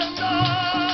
What?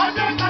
Hundred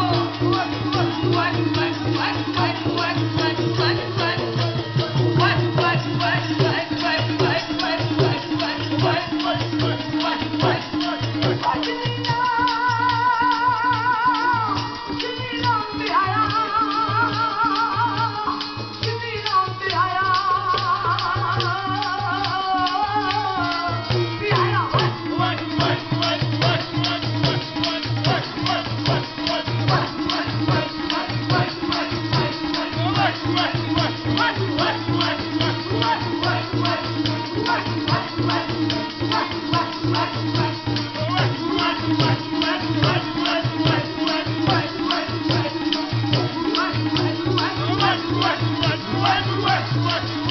What?